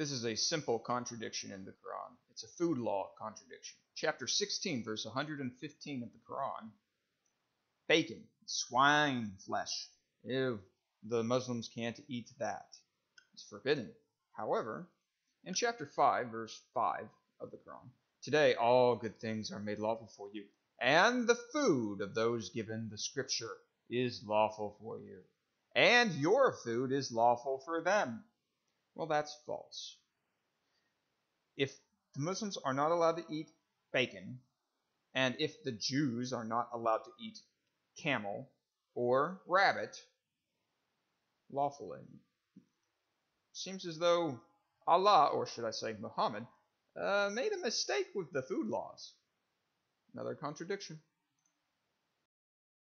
This is a simple contradiction in the Quran. It's a food law contradiction. Chapter 16, verse 115 of the Quran. Bacon, swine flesh. Ew, the Muslims can't eat that. It's forbidden. However, in chapter 5, verse 5 of the Quran, today all good things are made lawful for you, and the food of those given the scripture is lawful for you, and your food is lawful for them. Well, that's false. If the Muslims are not allowed to eat bacon, and if the Jews are not allowed to eat camel or rabbit lawfully, seems as though Allah, or should I say Muhammad, uh, made a mistake with the food laws. Another contradiction.